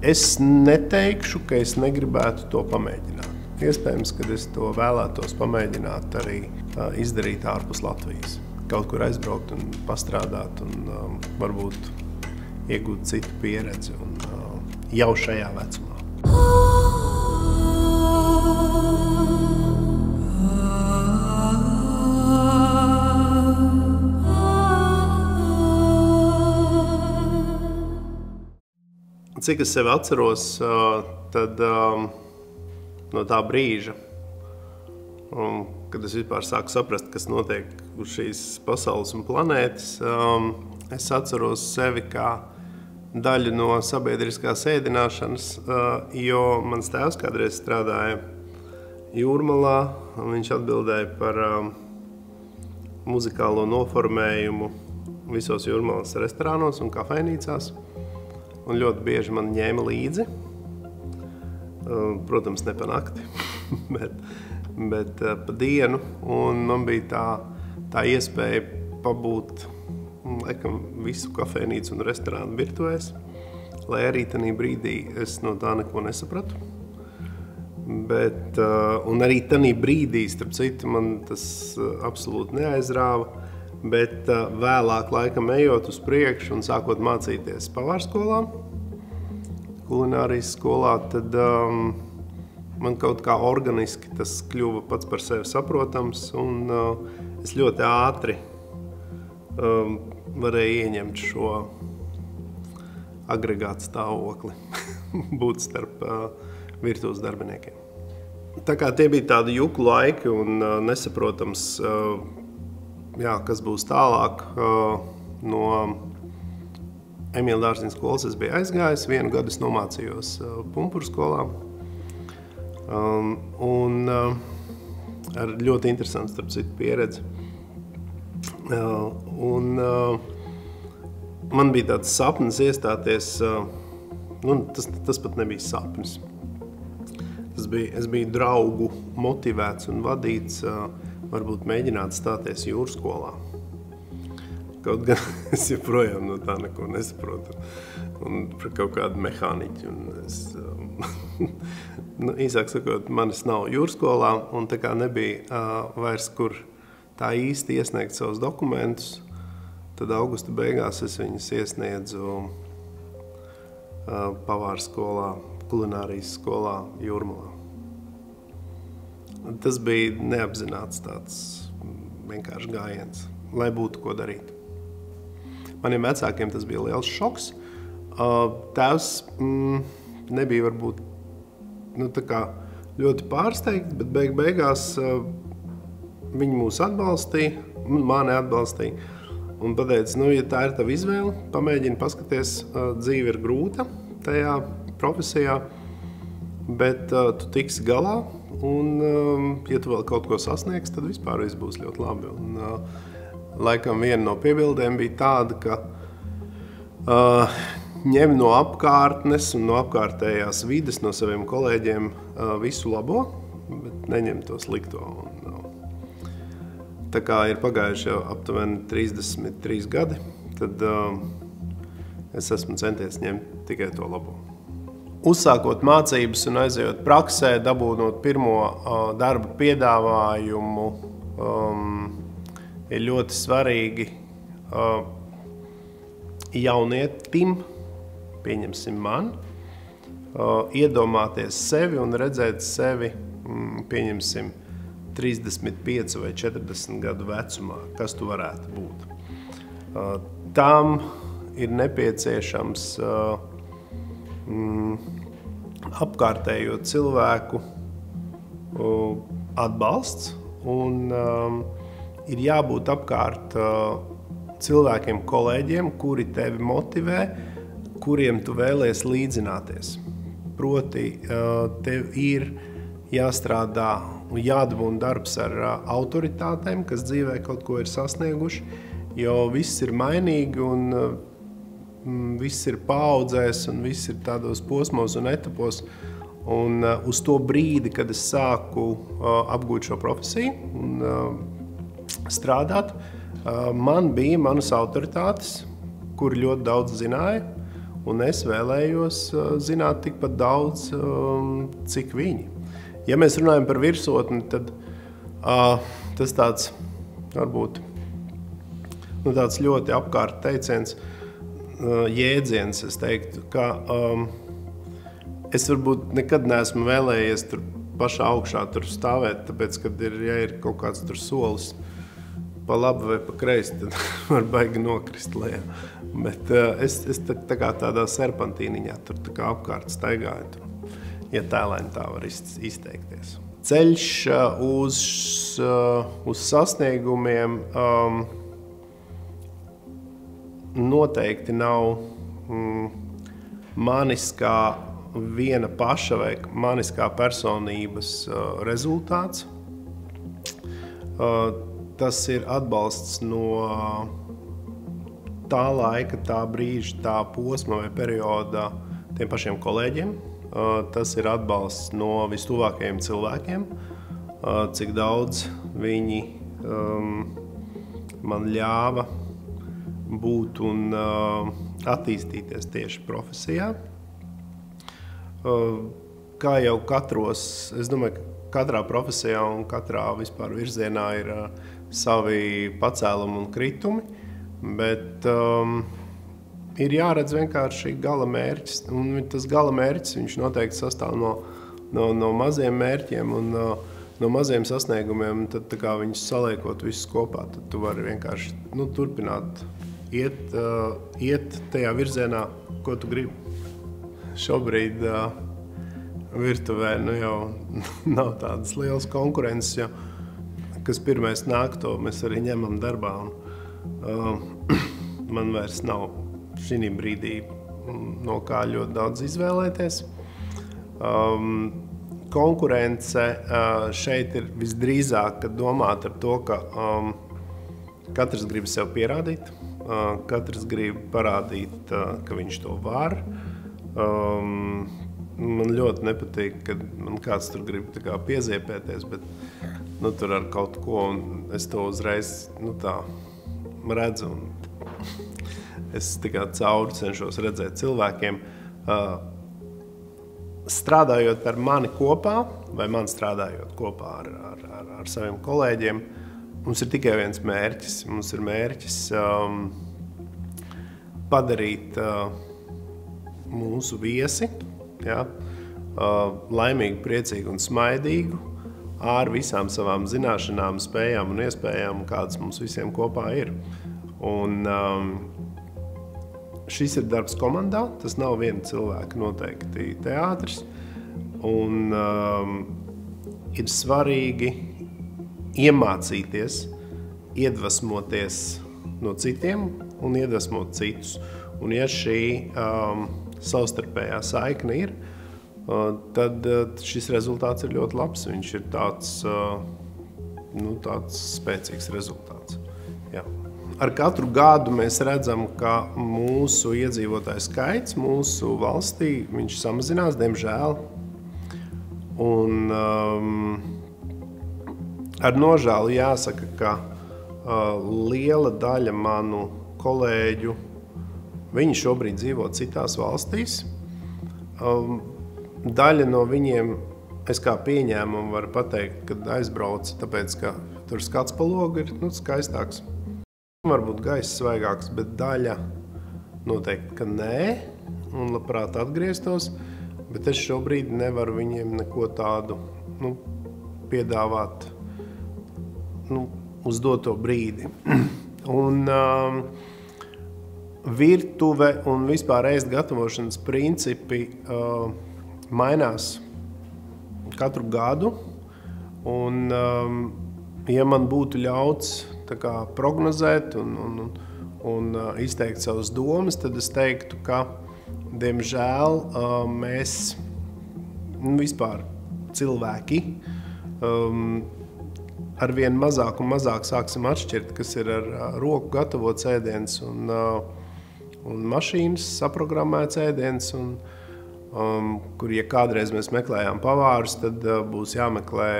Es neteikšu, ka es negribētu to pamēģināt. Iespējams, ka es to vēlētos pamēģināt arī izdarīt ārpus Latvijas. Kaut kur aizbraukt un pastrādāt, un um, varbūt iegūt citu pieredzi un, uh, jau šajā vecumā. Cik es sevi atceros, tad no tā brīža, kad es vispār sāku saprast, kas notiek uz šīs pasaules un planētas, es atceros sevi kā daļu no sabiedriskās ēdināšanas, jo mans tēvs kādreiz strādāja jūrmalā, un viņš atbildēja par muzikālo noformējumu visos jūrmalas restorānos un kafejnīcās un ļoti bieži man ņēma līdzi. Protams, ne pa nakti, bet, bet pa dienu. Un man bija tā, tā iespēja pabūt laikam, visu kafejnīcu un restorānu virtuvēs, lai arī tajā brīdī es no tā neko nesapratu. Bet, un arī tajā brīdī, starp citu, man tas absolūti neaizrāva. Bet uh, vēlāk, laikam, ejot uz priekšu un sākot mācīties pavārskolā, kulinārijas skolā, tad um, man kaut kā organiski tas kļuva pats par sevi saprotams. Un, uh, es ļoti ātri um, varēju ieņemt šo agregātu stāvokli, būt starp uh, virtuves darbiniekiem. Tā kā tie bija tādi juku laiki un uh, nesaprotams. Uh, jā, kas būs tālāk. No Emīļa Dārziņas skolas es biju aizgājis, vienu gadu es nomācījos Pumpuru skolā. Um, un uh, ar ļoti interesantu, starp citu, pieredzi. Uh, un uh, man bija tāds sapnis iestāties, uh, nu, tas, tas pat nebija sapnis. Tas bija, es biju draugu motivēts un vadīts uh, varbūt mēģināt stāties jūras skolā. Kaut gan es joprojām no tā neko nesaprotu. Un par kaut kādu mehāniķu. Es, um, nu, īsāk sakot, manis nav jūras skolā, un tā kā nebija uh, vairs kur tā īsti iesniegt savus dokumentus, tad augusta beigās es viņus iesniedzu uh, pavāra skolā, kulinārijas skolā Jūrmalā. Tas bija neapzināts tāds vienkārši gājiens, lai būtu ko darīt. Maniem vecākiem tas bija liels šoks. Tēvs mm, nebija varbūt nu, ļoti pārsteigts, bet beig beigās viņi mūs atbalstīja, mani atbalstīja. Un pateica, nu, ja tā ir tava izvēle, pamēģini paskaties, dzīve ir grūta tajā profesijā, bet tu tiksi galā Un, um, ja tu vēl kaut ko sasniegsi, tad vispār viss būs ļoti labi. Un, uh, laikam viena no piebildēm bija tāda, ka uh, ņem no apkārtnes un no apkārtējās vides, no saviem kolēģiem uh, visu labo, bet neņem to slikto. Un, uh, tā kā ir pagājuši jau aptuveni 33 gadi, tad uh, es esmu centies ņemt tikai to labo uzsākot mācības un aizejot praksē, dabūjot pirmo uh, darba piedāvājumu, um, ir ļoti svarīgi uh, jaunietim, pieņemsim man, uh, iedomāties sevi un redzēt sevi, mm, pieņemsim, 35 vai 40 gadu vecumā, kas tu varētu būt. Uh, tam ir nepieciešams uh, mm, apkārtējo cilvēku atbalsts. Un, um, ir jābūt apkārt uh, cilvēkiem, kolēģiem, kuri tevi motivē, kuriem tu vēlēsies līdzināties. Proti, uh, tev ir jāstrādā un jādabūna darbs ar uh, autoritātēm, kas dzīvē kaut ko ir sasnieguši, jo viss ir mainīgi un uh, viss ir paudzēs un viss ir tādos posmos un etapos. Un, uh, uz to brīdi, kad es sāku uh, apgūt šo profesiju un uh, strādāt, uh, man bija manas autoritātes, kuri ļoti daudz zināja. un es vēlējos uh, zināt tikpat daudz, um, cik viņi. Ja mēs runājam par virsotni, tad uh, tas tāds varbūt nu, tāds ļoti apkārt teiciens, uh, jēdziens, es teiktu, ka um, es varbūt nekad neesmu vēlējies tur pašā augšā tur stāvēt, tāpēc, kad ir, ja ir kaut kāds tur solis pa labi vai pa kreisi, tad var baigi nokrist lejā. Bet uh, es, es tā, tā kā tādā serpantīniņā tur tā kā apkārt staigāju, tur, ja tēlēni tā var izteikties. Ceļš uh, uz, uz sasniegumiem um, noteikti nav mm, manis kā viena paša vai manis kā personības uh, rezultāts. Uh, tas ir atbalsts no tā laika, tā brīža, tā posma vai perioda tiem pašiem kolēģiem. Uh, tas ir atbalsts no vistuvākajiem cilvēkiem, uh, cik daudz viņi um, man ļāva būt un uh, attīstīties tieši profesijā. Uh, kā jau katros, es domāju, ka katrā profesijā un katrā vispār virzienā ir uh, savi pacēlumi un kritumi, bet um, ir jāredz vienkārši gala mērķis. Un tas gala mērķis noteikti sastāv no, no, no maziem mērķiem un uh, no maziem sasniegumiem. Tad, kā viņus saliekot visus kopā, tad tu vari vienkārši nu, turpināt iet, uh, iet tajā virzienā, ko tu gribi. Šobrīd uh, virtuvē nu, jau nav tādas lielas konkurences, jo kas pirmais nāk, to mēs arī ņemam darbā. Un, uh, man vairs nav šī brīdī no kā ļoti daudz izvēlēties. Um, konkurence uh, šeit ir visdrīzāk domāta ar to, ka um, katrs grib sev pierādīt Katrs grib parādīt, ka viņš to var. Um, man ļoti nepatīk, kad man kāds tur grib pieziepēties, bet nu, tur ar kaut ko es to uzreiz nu, redzu. Es tikai cauri cenšos redzēt cilvēkiem. Uh, strādājot ar mani kopā, vai man strādājot kopā ar, ar, ar, ar saviem kolēģiem, uh, Mums ir tikai viens mērķis. Mums ir mērķis um, padarīt uh, mūsu viesi ja, uh, laimīgu, priecīgu un smaidīgu ar visām savām zināšanām, spējām un iespējām, kādas mums visiem kopā ir. Un, um, šis ir darbs komandā. Tas nav viena cilvēka noteikti teātris. Un, um, ir svarīgi iemācīties, iedvesmoties no citiem un iedvesmot citus. Un, ja šī um, savstarpējā saikne ir, uh, tad uh, šis rezultāts ir ļoti labs. Viņš ir tāds, uh, nu, tāds spēcīgs rezultāts. Jā. Ar katru gadu mēs redzam, ka mūsu iedzīvotāju skaits mūsu valstī samazinās, diemžēl. Un, um, Ar nožēlu jāsaka, ka uh, liela daļa manu kolēģu šobrīd dzīvo citās valstīs. Um, daļa no viņiem, es kā pieņēmumu varu pateikt, kad aizbraucu, tāpēc ka tur skats pa logu ir nu, skaistāks. Varbūt gaisa svaigāks, bet daļa noteikti, ka nē, un labprāt atgrieztos. Bet es šobrīd nevaru viņiem neko tādu nu, piedāvāt nu, uz doto brīdi. un, um, virtuve un vispār ēst gatavošanas principi uh, mainās katru gadu. Un, um, ja man būtu ļauts kā, prognozēt un, un, un, un uh, izteikt savas domas, tad es teiktu, ka diemžēl uh, mēs nu, vispār cilvēki um, ar vien mazāk un mazāk sāksim atšķirt, kas ir ar, roku gatavots ēdiens un, un mašīnas saprogrammēts ēdiens. Un, um, kur, ja kādreiz mēs meklējām pavārus, tad uh, būs jāmeklē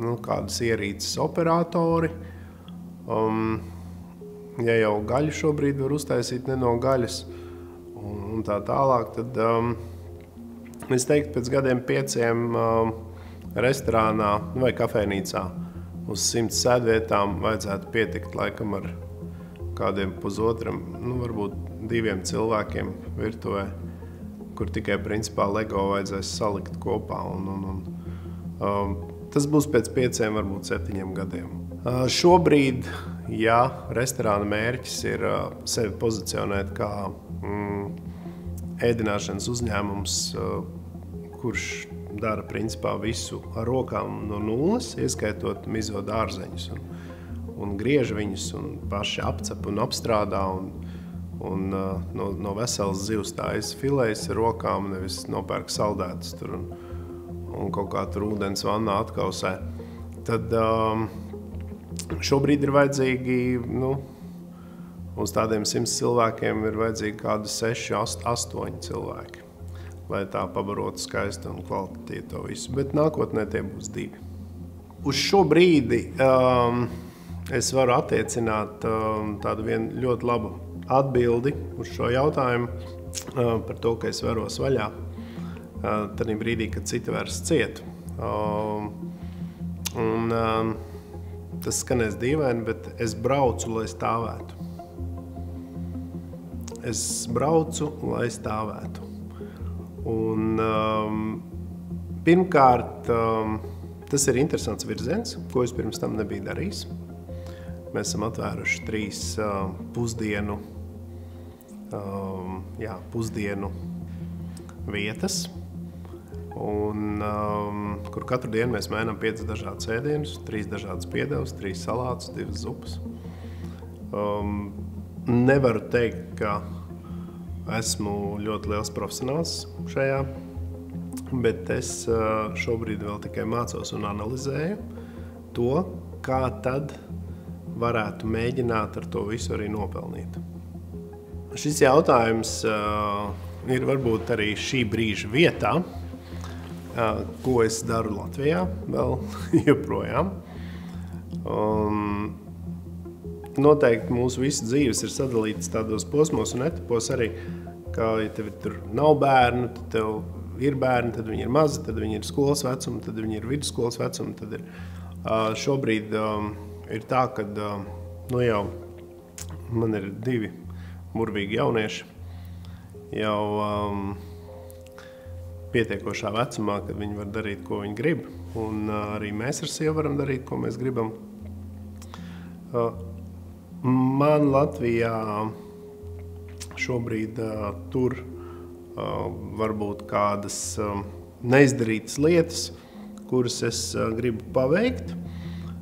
nu, kādas ierīces operatori. Um, ja jau gaļu šobrīd var uztaisīt ne no gaļas, un, un tā tālāk. Tad, um, es teiktu, pēc gadiem pieciem um, restorānā vai kafejnīcā uz simts sēdvietām vajadzētu pietikt laikam ar kādiem pusotram, nu, varbūt diviem cilvēkiem virtuvē, kur tikai principā LEGO vajadzēs salikt kopā. Un, un, un, um, tas būs pēc pieciem, varbūt septiņiem gadiem. Uh, šobrīd, ja restorāna mērķis ir uh, sevi pozicionēt kā mm, ēdināšanas uzņēmums, uh, kurš dara principā visu ar rokām no nulles, ieskaitot mizo dārzeņus. Un, un griež viņus, un paši apcep un apstrādā. Un, un uh, no, no veselas zivs tājas filējas ar rokām, nevis nopērk saldētas tur un, un kaut kā tur ūdens vannā atkausē. Tad um, šobrīd ir vajadzīgi, nu, uz tādiem simts cilvēkiem ir vajadzīgi kādi seši, ast, astoņi cilvēki lai tā pabarotu skaisti un kvalitatīvi to visu. Bet nākotnē tie būs divi. Uz šo brīdi um, es varu attiecināt um, tādu ļoti labu atbildi uz šo jautājumu uh, par to, ka es varos vaļā uh, tajā brīdī, kad citi vairs cietu. Um, un, um, tas skanēs dīvaini, bet es braucu, lai stāvētu. Es braucu, lai stāvētu. Un, um, pirmkārt, um, tas ir interesants virziens, ko es pirms tam nebiju darījis. Mēs esam atvēruši trīs uh, pusdienu, um, jā, pusdienu vietas, un, um, kur katru dienu mēs mēģinām piecas dažādas ēdienas, trīs dažādas piedevas, trīs salātus, divas zupas. Um, nevaru teikt, ka Esmu ļoti liels profesionāls šajā, bet es šobrīd vēl tikai mācos un analizēju to, kā tad varētu mēģināt ar to visu arī nopelnīt. Šis jautājums uh, ir varbūt arī šī brīža vietā, uh, ko es daru Latvijā vēl joprojām. Um, noteikti mūsu visas dzīves ir sadalītas tādos posmos un etapos arī. Uh, ka, ja tev tur nav bērnu, tad tev ir bērni, tad viņi ir mazi, tad viņi ir skolas vecuma, tad viņi ir vidusskolas vecuma. Tad ir, uh, šobrīd um, ir tā, ka uh, nu jau man ir divi burvīgi jaunieši jau um, pietiekošā vecumā, kad viņi var darīt, ko viņi grib. Un uh, arī mēs ar sievu varam darīt, ko mēs gribam. Uh, man Latvijā šobrīd uh, tur uh, varbūt kādas uh, neizdarītas lietas, kuras es uh, gribu paveikt.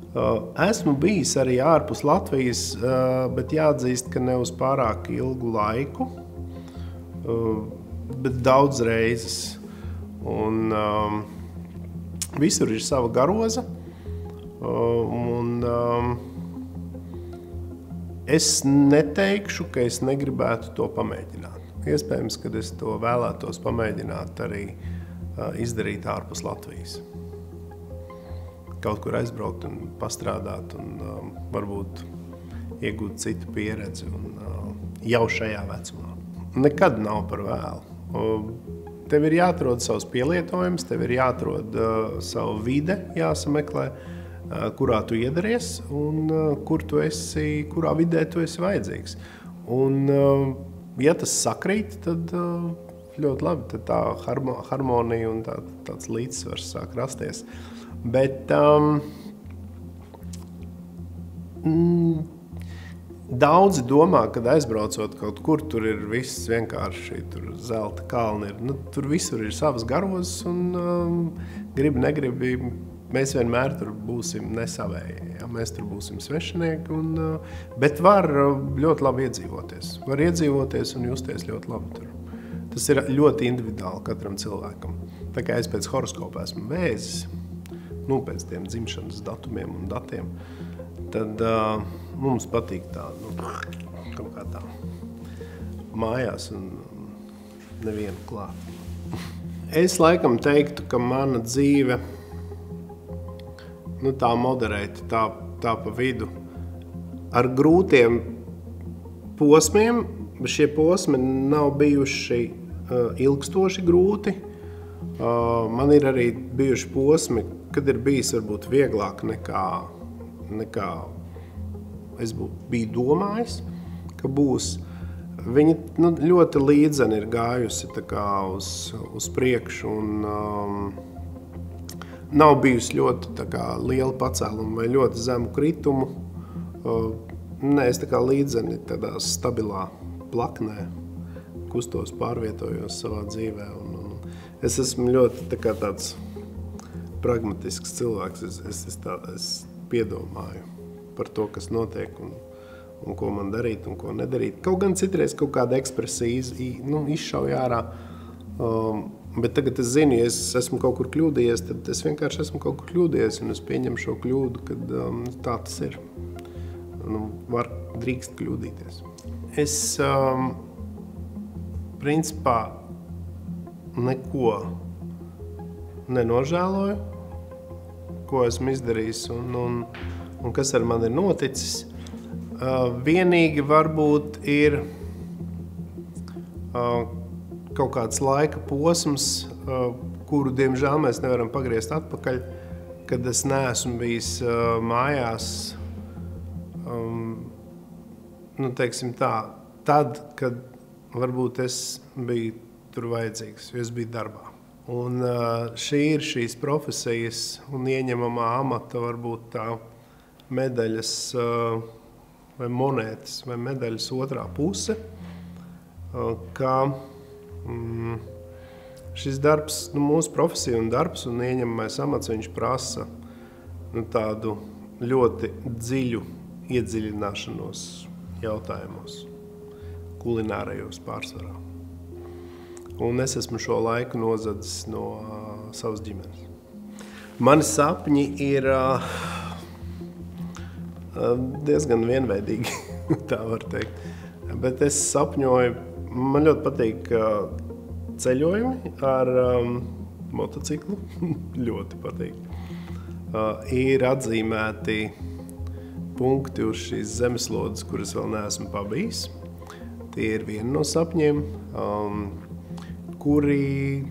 Uh, esmu bijis arī ārpus Latvijas, uh, bet jāatzīst, ka ne uz pārāk ilgu laiku, uh, bet daudz reizes. Un, um, visur ir sava garoza. Uh, un, um, Es neteikšu, ka es negribētu to pamēģināt. Iespējams, ka es to vēlētos pamēģināt arī izdarīt ārpus Latvijas. Kaut kur aizbraukt un pastrādāt, un varbūt iegūt citu pieredzi un, jau šajā vecumā. Nekad nav par vēlu. Tev ir jāatrod savs pielietojums, tev ir jāatrod savu vide, jāsameklē. Uh, kurā tu iedaries un kur tu esi, kurā vidē tu esi vajadzīgs. Un, ja tas sakrīt, tad ļoti labi. Tad tā harmonija un tā, tāds līdzsvars sāk rasties. Bet um, mm, Daudzi domā, ka aizbraucot kaut kur, tur ir viss vienkārši tur zelta kalni. Ir. Nu, tur visur ir savas garozas, un um, gribi, negribi Mēs vienmēr tur būsim nesavēji. Ja? Mēs tur būsim svešinieki, un, uh, bet var uh, ļoti labi iedzīvoties. Var iedzīvoties un justies ļoti labi tur. Tas ir ļoti individuāli katram cilvēkam. Tā kā es pēc horoskopa esmu vēzis, nu, pēc tiem dzimšanas datumiem un datiem, tad uh, mums patīk tā, nu, kaut kā tā mājās un nevienu klāt. Es laikam teiktu, ka mana dzīve nu, tā moderēti, tā, tā pa vidu. Ar grūtiem posmiem, šie posmi nav bijuši uh, ilgstoši grūti. Uh, man ir arī bijuši posmi, kad ir bijis varbūt vieglāk nekā, nekā es biju domājis, ka būs. Viņa nu, ļoti līdzeni ir gājusi uz, uz priekšu. Un, um, nav bijusi ļoti kā, liela pacēluma vai ļoti zemu kritumu. Nē, es kā līdzeni tādā stabilā plaknē kustos, pārvietojos savā dzīvē. Un, un es esmu ļoti tā kā, tāds pragmatisks cilvēks. Es, es, es, tā, es piedomāju par to, kas notiek. Un, un ko man darīt un ko nedarīt. Kaut gan citreiz kaut kāda ekspresija iz, nu, izšauja ārā. Um, bet tagad es zinu, ja es esmu kaut kur kļūdījies, tad es vienkārši esmu kaut kur kļūdījies un es pieņemu šo kļūdu, kad um, tā tas ir. Nu, var drīkst kļūdīties. Es um, principā neko nenožēloju, ko esmu izdarījis un, un, un kas ar mani ir noticis. Uh, vienīgi varbūt ir uh, kaut kāds laika posms, uh, kuru diemžēl mēs nevaram pagriezt atpakaļ, kad es neesmu bijis mājās. Um, nu, tā, tad, kad varbūt es biju tur vajadzīgs, jo es biju darbā. Un, šī ir šīs profesijas un ieņemamā amata varbūt tā medaļas uh, vai monētas vai medaļas otrā puse, ka mm, šis darbs, nu, mūsu profesija un darbs un ieņemamais amats, viņš prasa nu, tādu ļoti dziļu iedziļināšanos jautājumos, kulinārajos pārsvarā. Un es esmu šo laiku nozadzis no uh, savas ģimenes. Mani sapņi ir uh, diezgan vienveidīgi, tā var teikt. Bet es sapņoju, man ļoti patīk ceļojumi ar um, motociklu. ļoti patīk. Uh, ir atzīmēti punkti uz šīs zemeslodes, kuras vēl neesmu pabijis. Tie ir vieni no sapņiem, um, kuri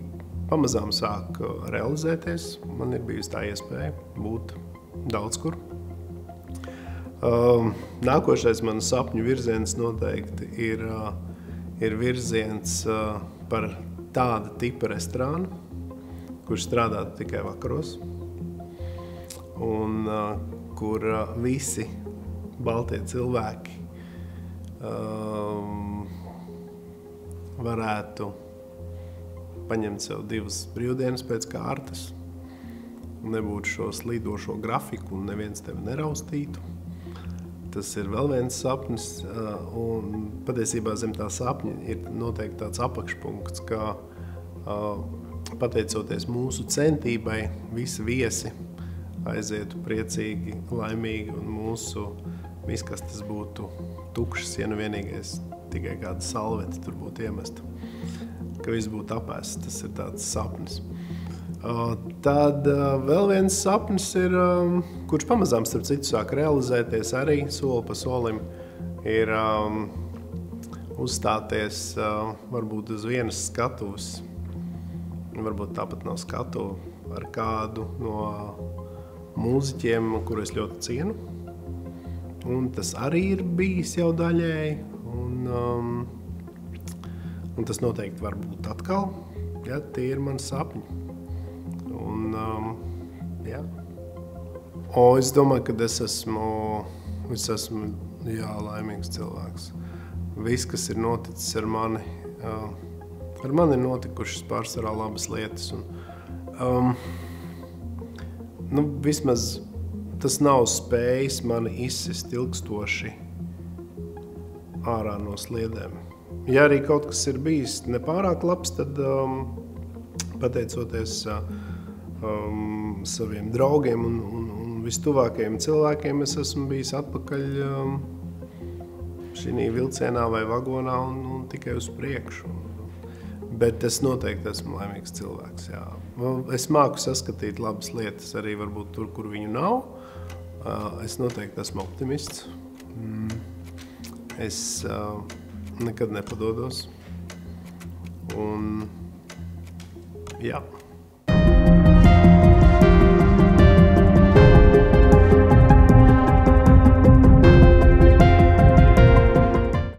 pamazām sāk realizēties. Man ir bijusi tā iespēja būt daudz kur. Um, nākošais manas sapņu virziens noteikti ir, uh, ir virziens uh, par tādu tipu restorānu, kurš strādā tikai vakaros, un uh, kur uh, visi baltie cilvēki um, varētu paņemt sev divas brīvdienas pēc kārtas, nebūtu šo slīdošo grafiku un neviens tevi neraustītu Tas ir vēl viens sapnis, un patiesībā zem tā sapņa ir noteikti tāds apakšpunkts, ka pateicoties mūsu centībai, visi viesi aizietu priecīgi, laimīgi, un mūsu miskastes būtu tukšas, ja nu vienīgais tikai kāda salvete tur būtu iemesta, ka viss būtu apēsts. Tas ir tāds sapnis. Tad vēl viens sapnis ir, kurš pamazām starp citu sāk realizēties arī soli pa solim, ir um, uzstāties uh, varbūt uz vienas skatuves, varbūt tāpat no skatu ar kādu no mūziķiem, kuru es ļoti cienu. Un tas arī ir bijis jau daļēji, un, um, un tas noteikti var būt atkal, ja tie ir mani sapņi. Un, um, jā. o, es domāju, ka es esmu, es esmu jā, laimīgs cilvēks. Viss, kas ir noticis ar mani, uh, ar mani ir notikušas pārsvarā labas lietas. Un, um, nu, vismaz tas nav spējis mani izsist ilgstoši ārā no sliedēm. Ja arī kaut kas ir bijis nepārāk labs, tad um, pateicoties uh, um, saviem draugiem un, un, un vistuvākajiem cilvēkiem es esmu bijis atpakaļ um, šī vilcienā vai vagonā un, un tikai uz priekšu. Bet es noteikti esmu laimīgs cilvēks. Jā. Es māku saskatīt labas lietas arī varbūt tur, kur viņu nav. Uh, es noteikti esmu optimists. Mm. Es uh, nekad nepadodos. Un, jā.